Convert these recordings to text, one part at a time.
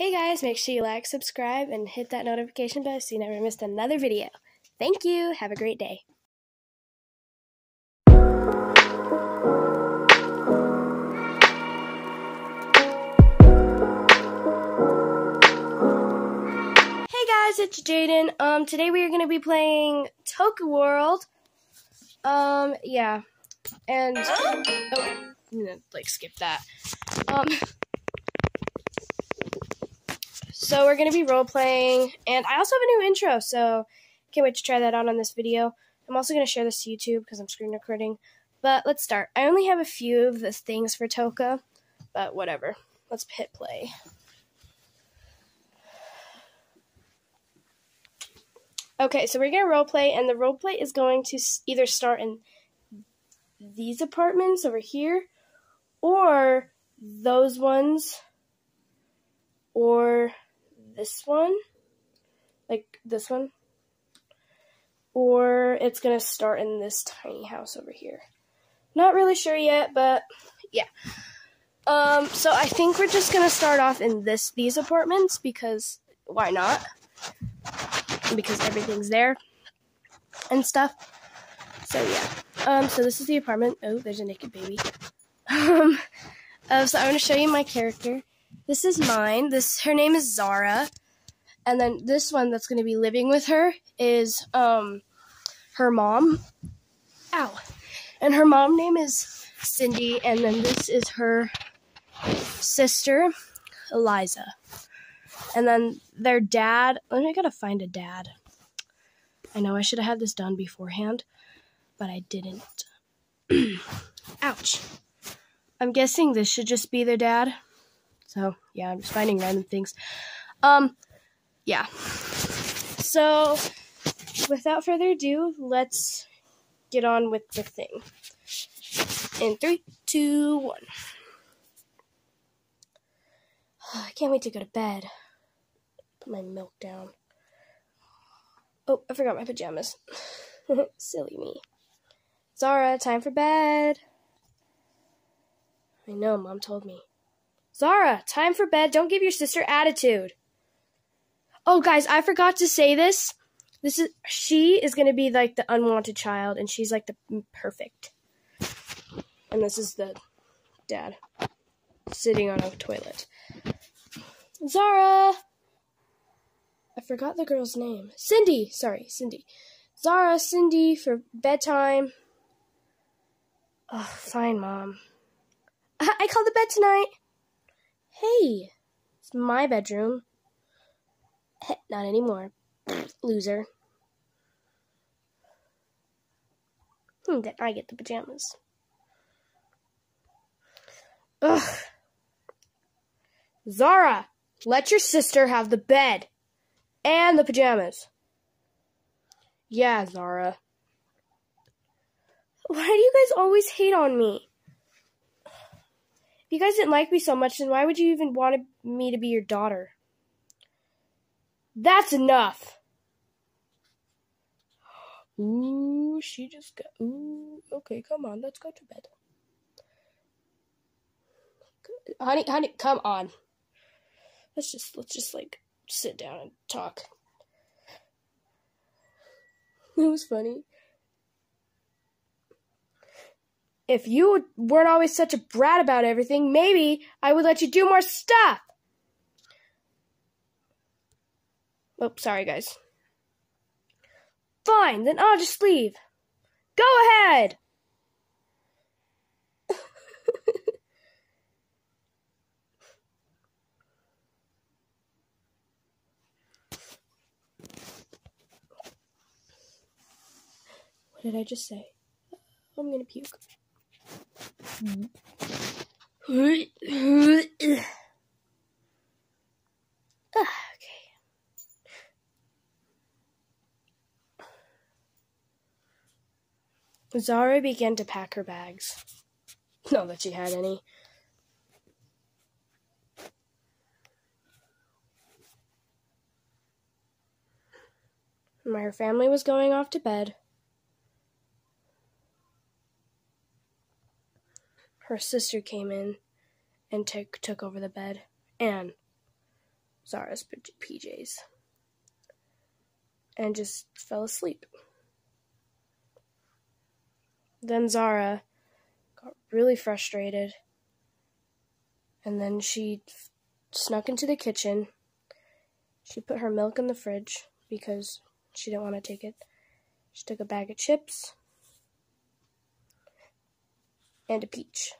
Hey guys, make sure you like, subscribe, and hit that notification bell so you never missed another video. Thank you. Have a great day. Hey guys, it's Jaden. Um, today we are going to be playing Toca World. Um, yeah, and oh, I'm gonna like skip that. Um. So we're going to be role playing, and I also have a new intro, so can't wait to try that out on this video. I'm also going to share this to YouTube because I'm screen recording. But let's start. I only have a few of the things for Toca, but whatever. Let's hit play. Okay, so we're going to role play, and the role play is going to either start in these apartments over here, or those ones, or this one, like this one, or it's going to start in this tiny house over here. Not really sure yet, but yeah. Um, so I think we're just going to start off in this these apartments because why not? Because everything's there and stuff. So yeah. Um, so this is the apartment. Oh, there's a naked baby. um, uh, so I'm going to show you my character. This is mine. This her name is Zara. And then this one that's going to be living with her is um her mom. Ow. And her mom name is Cindy and then this is her sister Eliza. And then their dad, I got to find a dad. I know I should have had this done beforehand, but I didn't. Ouch. I'm guessing this should just be their dad. So, yeah, I'm just finding random things. Um, yeah. So, without further ado, let's get on with the thing. In three, two, one. I can't wait to go to bed. Put my milk down. Oh, I forgot my pajamas. Silly me. Zara, time for bed. I know, Mom told me. Zara, time for bed. Don't give your sister attitude. Oh, guys, I forgot to say this. This is she is gonna be like the unwanted child, and she's like the perfect. And this is the dad sitting on a toilet. Zara. I forgot the girl's name. Cindy. Sorry, Cindy. Zara, Cindy for bedtime. Oh, fine, mom. I, I called the bed tonight. Hey, it's my bedroom. Not anymore. Loser. Hmm, then I get the pajamas. Ugh. Zara, let your sister have the bed and the pajamas. Yeah, Zara. Why do you guys always hate on me? If you guys didn't like me so much, then why would you even want me to be your daughter? That's enough. Ooh, she just got. Ooh, okay, come on, let's go to bed. Honey, honey, come on. Let's just, let's just like sit down and talk. It was funny. If you weren't always such a brat about everything, maybe I would let you do more stuff. Oh, sorry, guys. Fine, then I'll just leave. Go ahead! what did I just say? I'm gonna puke. Zara began to pack her bags. Not that she had any. Her family was going off to bed. Her sister came in and took took over the bed. Anne. Zara's PJs and just fell asleep. Then Zara got really frustrated and then she snuck into the kitchen. She put her milk in the fridge because she didn't want to take it. She took a bag of chips and a peach.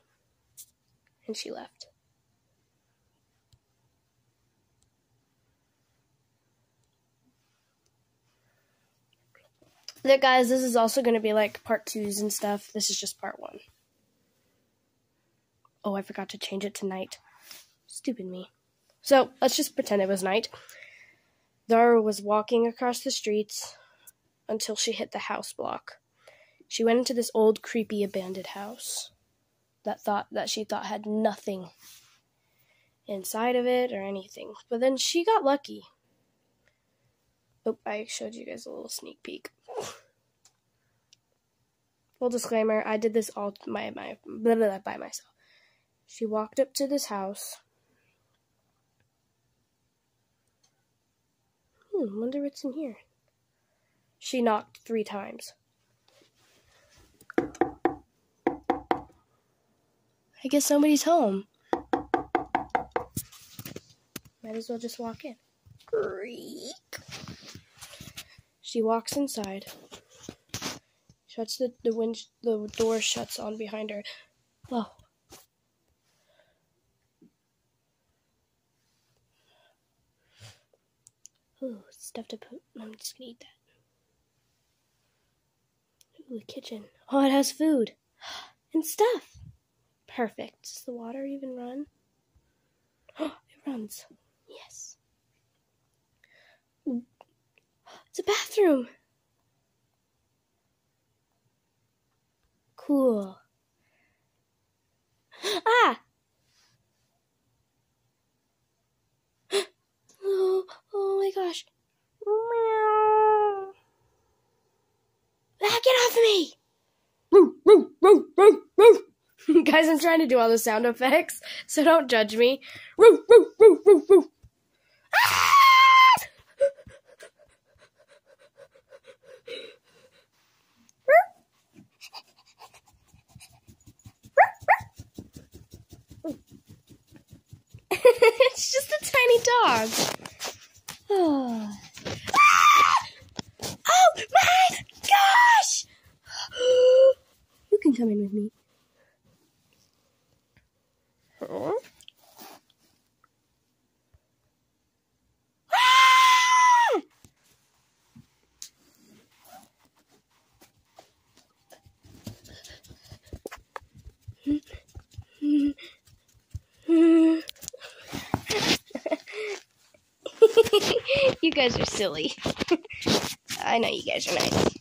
And she left. There, guys, this is also going to be like part twos and stuff. This is just part one. Oh, I forgot to change it to night. Stupid me. So, let's just pretend it was night. Zara was walking across the streets until she hit the house block. She went into this old, creepy, abandoned house that thought that she thought had nothing inside of it or anything. But then she got lucky. Oh, I showed you guys a little sneak peek. Full disclaimer, I did this all my, my blah, blah, blah, by myself. She walked up to this house. Hmm, wonder what's in here. She knocked three times. I guess somebody's home. Might as well just walk in. Creak. She walks inside. Shuts the the wind the door shuts on behind her. Oh. Ooh, stuff to put. I'm just gonna eat that. Ooh, the kitchen. Oh, it has food and stuff. Perfect. Does the water even run? It runs. Yes. It's a bathroom. Cool. Ah! Oh, oh my gosh. Meow. Ah, get off of me! Guys, I'm trying to do all the sound effects, so don't judge me. Ah! it's just a tiny dog. Oh. oh my gosh! you can come in with me. Huh? you guys are silly. I know you guys are nice.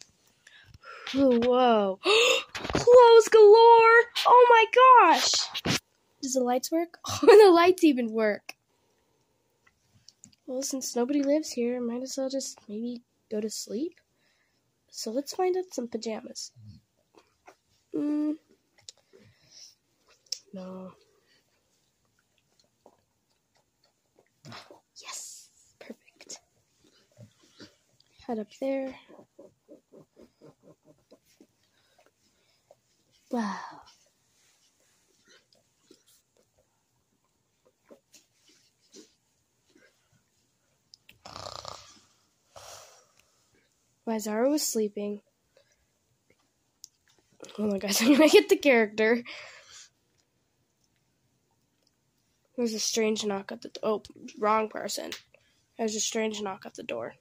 Whoa. Clothes galore! Oh my gosh! Does the lights work? Oh, the lights even work. Well, since nobody lives here, I might as well just maybe go to sleep. So let's find out some pajamas. Mm. No. Head up there. Wow. While Zara was sleeping, oh my gosh, I'm gonna get the character. There's a strange knock at the oh wrong person. There's a strange knock at the door.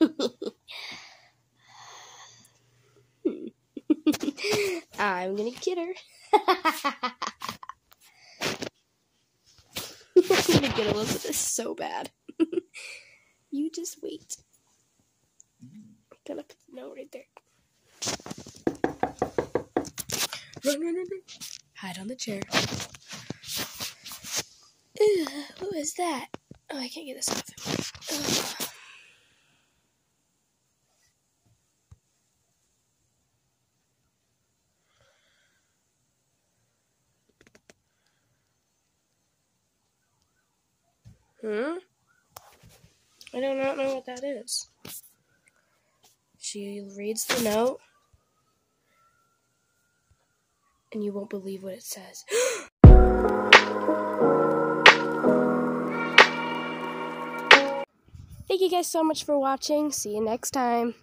I'm gonna get her. I'm gonna get Elizabeth so bad. you just wait. I'm gonna put the note right there. Run, run, run, run. Hide on the chair. Ew, that? Oh, I can't get this off. Ugh. Hmm? I do not know what that is. She reads the note, and you won't believe what it says. Thank you guys so much for watching. See you next time.